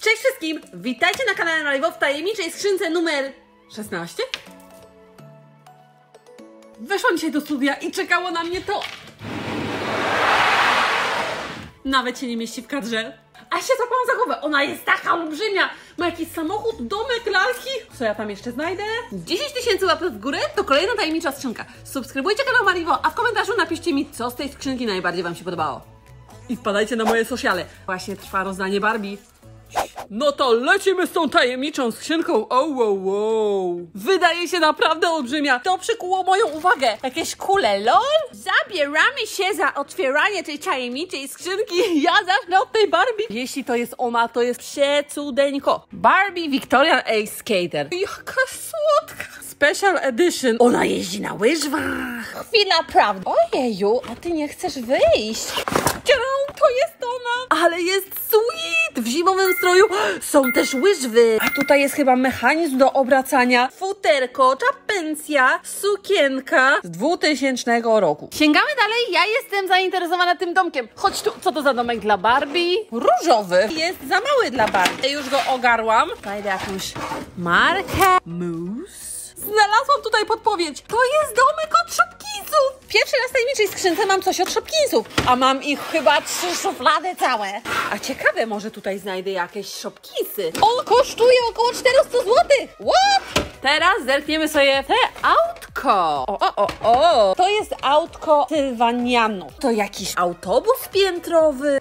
Cześć wszystkim! Witajcie na kanale Maliwo w tajemniczej skrzynce numer 16? Weszłam dzisiaj do studia i czekało na mnie to. Nawet się nie mieści w kadrze. A się zapałam za głowę. Ona jest taka olbrzymia. Ma jakiś samochód, domek, lalki. Co ja tam jeszcze znajdę? 10 tysięcy łapek w górę to kolejna tajemnicza skrzynka. Subskrybujcie kanał Maliwo, a w komentarzu napiszcie mi, co z tej skrzynki najbardziej Wam się podobało. I wpadajcie na moje sociale. Właśnie trwa rozdanie Barbie. No to lecimy z tą tajemniczą skrzynką. O, wow, wow. Wydaje się naprawdę olbrzymia. To przykuło moją uwagę. Jakieś kule, lol? Zabieramy się za otwieranie tej tajemniczej skrzynki. Ja zacznę od tej Barbie. Jeśli to jest ona, to jest przecudeńko. Barbie Victorian Ace Skater. Jaka słodka. Special Edition. Ona jeździ na łyżwach. Chwila prawdy. Ojeju, a ty nie chcesz wyjść. Ciao, to jest ona. Ale jest sweet. W zimowym stroju są też łyżwy. A tutaj jest chyba mechanizm do obracania. Futerko, czapencja, sukienka z 2000 roku. Sięgamy dalej. Ja jestem zainteresowana tym domkiem. Chodź tu. Co to za domek dla Barbie? Różowy. Jest za mały dla Barbie. Już go ogarłam. Znajdę jakąś markę. Moose. Znalazłam tutaj podpowiedź. To jest domek od Shopkinsów. Pierwszy raz w tajemniczej skrzynce mam coś od Shopkinsów. A mam ich chyba trzy szuflady całe. A ciekawe, może tutaj znajdę jakieś Shopkinsy. On kosztuje około 400 zł. What? Teraz zerkniemy sobie te autko. O, o, o, o. To jest autko Sylwaniano. To jakiś autobus piętrowy.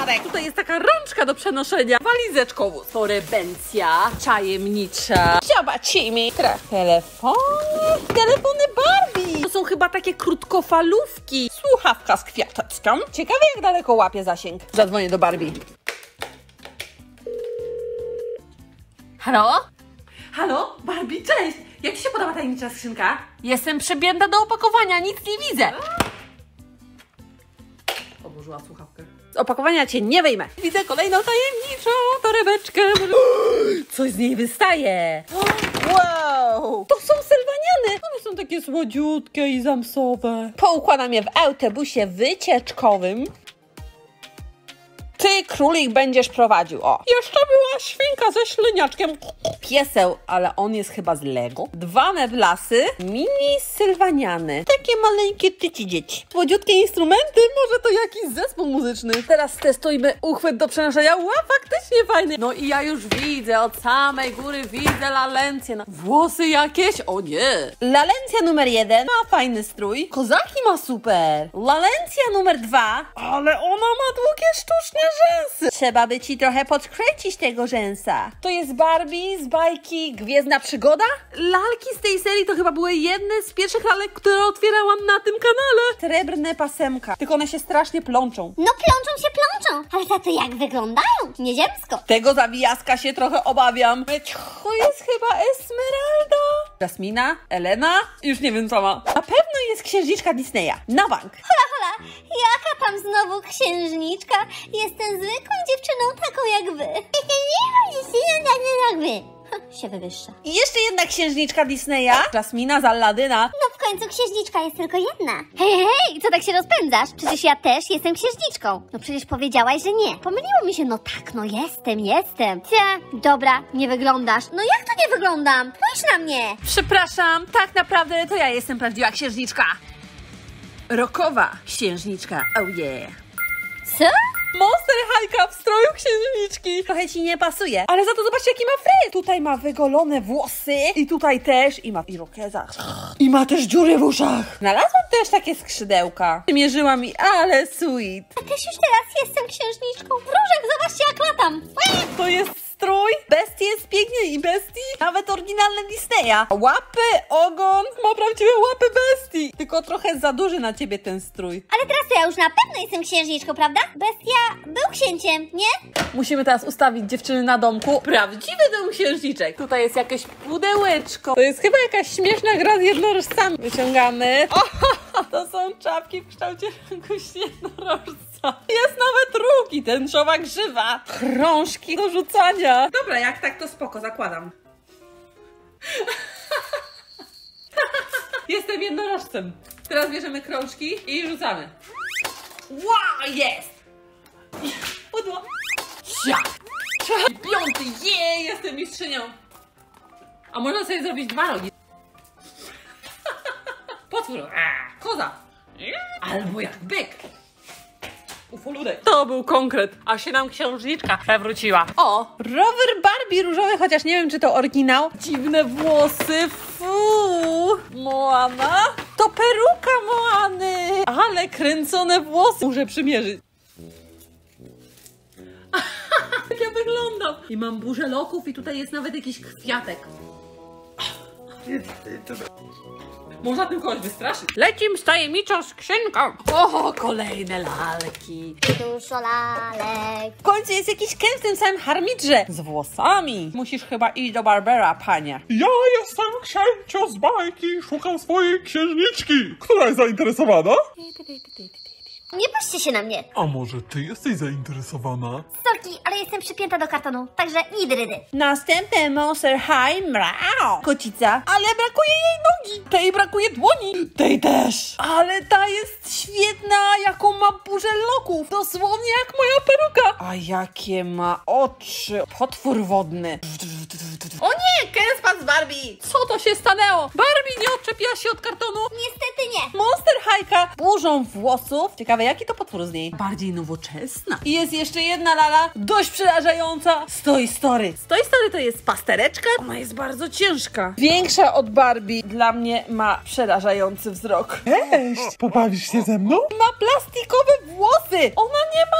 Wypadek. Tutaj jest taka rączka do przenoszenia. Walizeczką. Torebencja. Tajemnicza. Zobaczymy. Telefony. Telefony Barbie. To są chyba takie krótkofalówki. Słuchawka z kwiateczką. Ciekawe jak daleko łapie zasięg. Zadzwonię do Barbie. Halo? Halo? Barbie, cześć! Jak Ci się podoba tajemnicza skrzynka? Jestem przebięta do opakowania, nic nie widzę. Odłożyła słuchawkę. Opakowania Cię nie wyjmę. Widzę kolejną tajemniczą torebeczkę. Coś z niej wystaje. Wow! To są sylwaniany. One są takie słodziutkie i zamsowe. Poukładam je w autobusie wycieczkowym. Ty, królik, będziesz prowadził. O. Jeszcze była świnka ze śliniaczkiem. Pieseł, ale on jest chyba z Lego. Dwa meblasy. Mini sylwaniany. Takie maleńkie tyci dzieci. Słodziutkie instrumenty. Może to jakiś zespół muzyczny. Teraz testujmy uchwyt do przenoszenia. Ła, faktycznie fajny. No i ja już widzę, od samej góry widzę lalencję. Włosy jakieś? O nie. Lalencja numer jeden ma fajny strój. Kozaki ma super. Lalencja numer dwa. Ale ona ma długie sztuczne rzęsy. Trzeba by ci trochę podkręcić tego rzęsa. To jest Barbie z bajki Gwiezdna Przygoda? Lalki z tej serii to chyba były jedne z pierwszych lalek, które otwierałam na tym kanale. Srebrne pasemka. Tylko one się strasznie plączą. No plączą się plączą, ale za to jak wyglądają? Nieziemsko. Tego zawijaska się trochę obawiam. To jest chyba Esmeralda. Jasmina? Elena? Już nie wiem co ma. Na pewno jest księżniczka Disneya. Na bank. Hola, hola, jaka tam znowu księżniczka? Jestem zwykłą dziewczyną taką jak wy. Nie jak wy. Ha, się wywyższa. I jeszcze jedna księżniczka Disneya. Jasmina z Alladyna. No końcu księżniczka jest tylko jedna. Hej, hej, co tak się rozpędzasz? Przecież ja też jestem księżniczką. No przecież powiedziałaś, że nie. Pomyliło mi się, no tak, no jestem, jestem. Cia, dobra, nie wyglądasz. No jak to nie wyglądam? Spójrz na mnie. Przepraszam, tak naprawdę to ja jestem prawdziwa księżniczka. Rokowa księżniczka. Oh yeah. Co? Monster Hajka w stroju księżniczki. Trochę ci nie pasuje. Ale za to zobaczcie, jaki ma fryz. Tutaj ma wygolone włosy. I tutaj też. I ma irokeza. I ma też dziury w uszach. Znalazłam też takie skrzydełka. Mierzyła mi, ale sweet. Ja też już teraz jestem księżniczką. Wróżek, zobaczcie jak latam. To jest strój. Bestii jest pięknie i bestii. Nawet oryginalne Disneya. Łapy, ogon. Ma prawdziwe łapy bestii. Tylko trochę za duży na ciebie ten strój. Ale teraz to ja już na pewno jestem księżniczką, prawda? Bestia był księciem, nie? Musimy teraz ustawić dziewczyny na domku. Prawdziwy dom księżniczek. Tutaj jest jakieś pudełeczko. To jest chyba jakaś śmieszna gra z jednorożcami. Wyciągamy. O, to są czapki w kształcie jakiegoś jednorożca. Jest nawet i tęczowa grzywa. Krążki do rzucania. Dobra, jak tak to spoko, zakładam. Jestem jednorożcem. Teraz bierzemy krążki i rzucamy. Wow, jest! Pudło. Jej, jestem mistrzynią! A można sobie zrobić dwa rogi. Potwór, koza. Albo jak byk. Ufoludek. To był konkret, a się nam księżniczka przewróciła. O, rower Barbie różowy, chociaż nie wiem, czy to oryginał. Dziwne włosy, fu. Moana? To peruka Moany. Ale kręcone włosy. Muszę przymierzyć. Jak ja wyglądam. I mam burzę loków i tutaj jest nawet jakiś kwiatek. Można tym kogoś wystraszyć. Lecim z tajemniczą skrzynką. O, kolejne lalki. Dużo lalek. W końcu jest jakiś Ken w tym samym harmitrze. Z włosami. Musisz chyba iść do Barbera, panie. Ja jestem księcio z bajki, szukam swojej księżniczki. Która jest zainteresowana? Nie patrzcie się na mnie. A może ty jesteś zainteresowana? Sorki, ale jestem przypięta do kartonu, także nigdy rydy. Następny Monster High Mrau. Kocica, ale brakuje jej nogi. Tej brakuje dłoni. Tej też. Ale ta jest świetna, jaką ma burzę loków. Dosłownie jak moja peruka. A jakie ma oczy. Potwór wodny. O nie, Ken spadł z Barbie. Co to się stanęło? Barbie nie odczepiła się od kartonu. Niestety nie. Monster Hajka burzą włosów. Ciekawe, jaki to potwór z niej? Bardziej nowoczesna. I jest jeszcze jedna lala, dość przerażająca. Stoi Story. Stoi Story to jest pastereczka. Ona jest bardzo ciężka. Większa od Barbie. Dla mnie ma przerażający wzrok. Cześć! Pobawisz się ze mną? Ma plastikowe włosy. Ona nie ma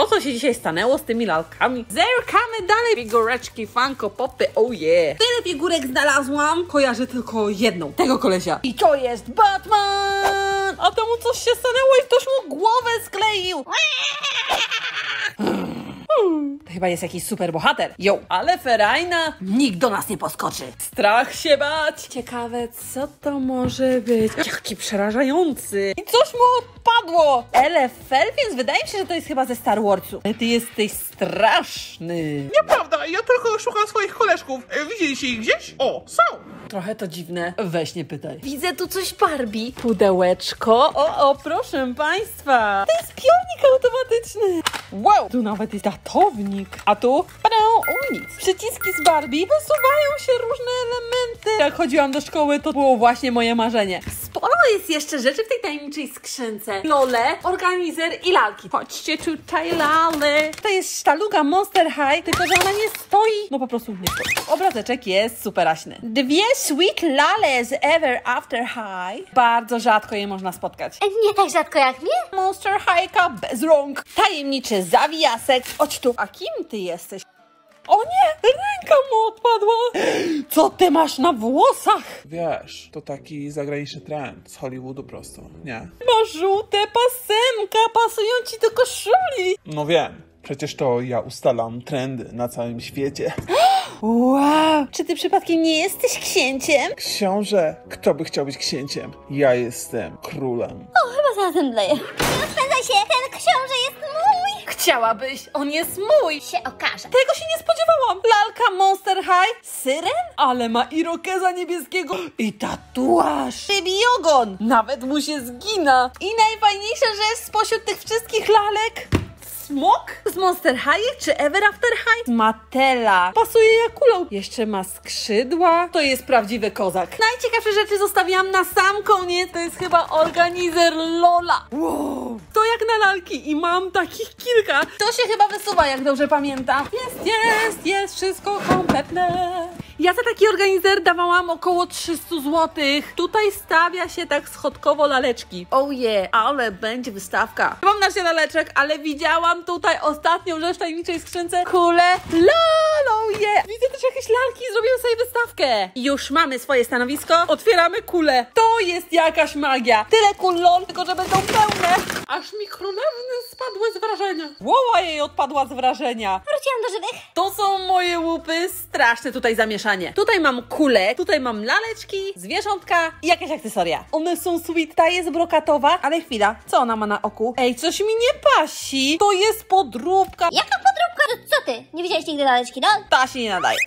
Po co się dzisiaj stanęło z tymi lalkami? Zerkamy dalej. Figureczki, Funko Popy, oh yeah. Tyle figurek znalazłam. Kojarzę tylko jedną. Tego kolesia. I to jest Batman. A temu coś się stanęło i ktoś mu głowę skleił. To chyba jest jakiś super bohater. Jo, ale ferajna nikt do nas nie poskoczy. Strach się bać. Ciekawe, co to może być. Jaki przerażający. I coś mu odpadło. Elefel, więc wydaje mi się, że to jest chyba ze Star Warsu. Ale ty jesteś straszny. Nieprawda, ja tylko szukam swoich koleżków. E, Widzieliście ich gdzieś? O, są! Trochę to dziwne. Weź nie pytaj. Widzę tu coś Barbie. Pudełeczko. O, o, proszę państwa. To jest pionik automatyczny. Wow, tu nawet jest datownik. A tu? Padą, o nic. Przyciski z Barbie. Wysuwają się różne elementy. Jak chodziłam do szkoły, to było właśnie moje marzenie. Sporo jest jeszcze rzeczy w tej tajemniczej skrzynce. Lole, organizer i lalki. Chodźcie tutaj, lale. To jest sztaluga Monster High, tylko że ona nie stoi. No po prostu nie stoi. Obrazeczek jest superaśny. Dwie Sweet Lales Ever After High. Bardzo rzadko je można spotkać. E, Nie tak rzadko jak mnie. Monster Highka bez rąk. Tajemniczy zawijasek. Chodź tu. A kim ty jesteś? O nie! Ręka mu odpadła! Co ty masz na włosach? Wiesz, to taki zagraniczny trend z Hollywoodu prosto, nie? Masz żółte pasemka, pasują ci do koszuli. No wiem, przecież to ja ustalam trendy na całym świecie. Wow! Czy ty przypadkiem nie jesteś księciem? Książę, kto by chciał być księciem? Ja jestem królem. O, chyba zaraz zemdleję. Nie rozpędzaj się, ten książę jest mój. Chciałabyś, on jest mój! Się okaże. Tego się nie spodziewałam! Lalka Monster High, syren, ale ma irokeza niebieskiego i tatuaż! Rybi ogon! Nawet mu się zgina! I najfajniejsza rzecz spośród tych wszystkich lalek... Smok? Z Monster High czy Ever After High? Matela. Pasuje jak kulą. Jeszcze ma skrzydła. To jest prawdziwy kozak. Najciekawsze rzeczy zostawiłam na sam koniec. To jest chyba organizer Lola. Wow. To jak na lalki i mam takich kilka. To się chyba wysuwa, jak dobrze pamiętam. Jest, jest, jest wszystko kompletne. Ja za taki organizer dawałam około 300 zł. Tutaj stawia się tak schodkowo laleczki. Oh yeah, ale będzie wystawka. Nie mam na się laleczek, ale widziałam tutaj ostatnią rzecz w tajemniczej skrzynce. Kule lalo yeah. Widzę też jakieś lalki, zrobiłem sobie wystawkę. Już mamy swoje stanowisko, otwieramy kulę. To jest jakaś magia. Tyle kul lol, tylko że będą pełne. Mi królewny spadły z wrażenia. Głowa jej odpadła z wrażenia. Wróciłam do żywych. To są moje łupy, straszne tutaj zamieszanie. Tutaj mam kulę, tutaj mam laleczki, zwierzątka i jakaś akcesoria. One są sweet, ta jest brokatowa, ale chwila, co ona ma na oku? Ej, coś mi nie pasi. To jest podróbka. Jaka podróbka? To co ty? Nie widziałeś nigdy laleczki, no? Ta się nie nadaje.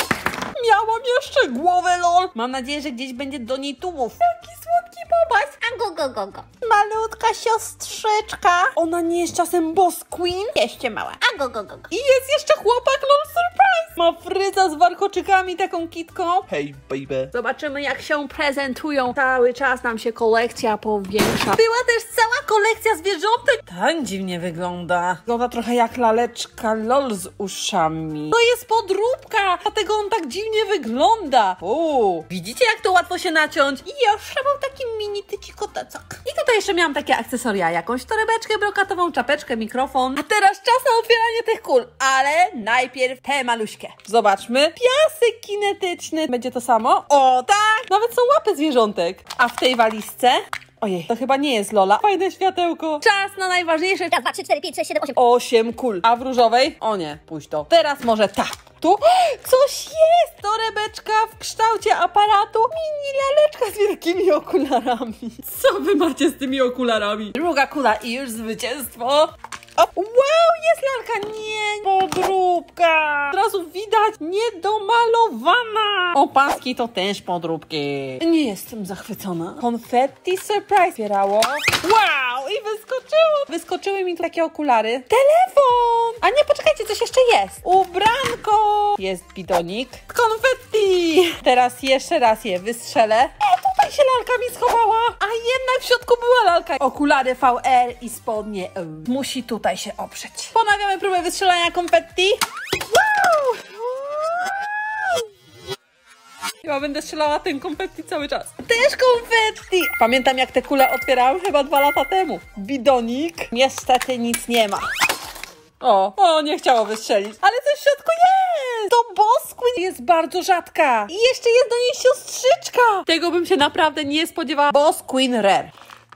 Miałam jeszcze głowę, Mam nadzieję, że gdzieś będzie do niej tułów. Jaki słodki bobas. A go, go, go, go. Malutka siostrzyczka. Ona nie jest czasem boss queen? Jeszcze mała. A go, go, go, go. I jest jeszcze chłopak, lol, surprise! Ma fryza z warkoczykami, taką kitką. Hey, baby. Zobaczymy, jak się prezentują. Cały czas nam się kolekcja powiększa. Była też cała kolekcja zwierzątek. Ten dziwnie wygląda. Wygląda trochę jak laleczka lol z uszami. To jest podróbka, dlatego on tak dziwnie wygląda. Uuu, widzicie, jak to łatwo się naciąć? I jeszcze mam taki mini tyci kotecek. I tutaj jeszcze miałam takie akcesoria, jakąś torebeczkę brokatową, czapeczkę, mikrofon. A teraz czas na otwieranie tych kul, ale najpierw te maluśkie. Zobaczmy. Piasek kinetyczny. Będzie to samo? O, tak! Nawet są łapy zwierzątek. A w tej walizce... Ojej, to chyba nie jest Lola. Fajne światełko. Czas na najważniejsze. Raz, dwa, trzy, cztery, pięć, sześć, siedem, osiem. Osiem kul. A w różowej? O nie, pójdź to. Teraz może ta. Tu coś jest! Torebeczka w kształcie aparatu. Mini laleczka z wielkimi okularami. Co wy macie z tymi okularami? Druga kula i już zwycięstwo. O, wow, jest lalka! Nie, podróbka! Razu widać niedomalowana. O, paski to też podróbki. Nie jestem zachwycona. Konfetti surprise zbierało. Wow, i wyskoczyło. Wyskoczyły mi takie okulary. Telefon! A nie, poczekajcie, coś jeszcze jest. Ubranko. Jest bidonik. Konfetti. Teraz jeszcze raz je wystrzelę. Tutaj się lalka mi schowała. A jednak w środku była lalka. Okulary VR i spodnie. Musi tutaj się oprzeć. Ponawiamy próbę wystrzelania konfetti. Chyba będę strzelała ten konfetti cały czas. Też konfetti! Pamiętam jak te kule otwierałam chyba dwa lata temu. Bidonik. Niestety nic nie ma. O, o, nie chciało wystrzelić. Ale coś w środku jest! To Bosquin jest bardzo rzadka. I jeszcze jest do niej siostrzyczka. Tego bym się naprawdę nie spodziewała. Bosquin Rare.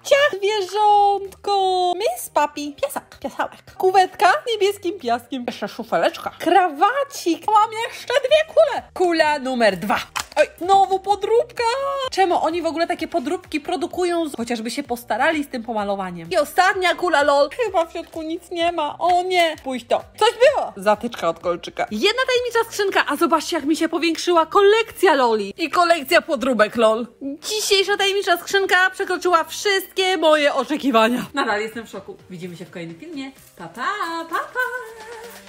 Ciach, zwierzątko. Miss Papi. Piesek, piesałek. Kuwetka z niebieskim piaskiem. Jeszcze szufeleczka. Krawacik. Mam jeszcze dwie kule. Kula numer dwa. Oj, znowu podróbka! Czemu oni w ogóle takie podróbki produkują? Chociażby się postarali z tym pomalowaniem. I ostatnia kula lol. Chyba w środku nic nie ma. O nie, pójdź to. Coś było. Zatyczka od kolczyka. Jedna tajemnicza skrzynka, a zobaczcie jak mi się powiększyła kolekcja loli. I kolekcja podróbek lol. Dzisiejsza tajemnicza skrzynka przekroczyła wszystkie moje oczekiwania. Nadal jestem w szoku. Widzimy się w kolejnym filmie. Pa, pa, pa, pa.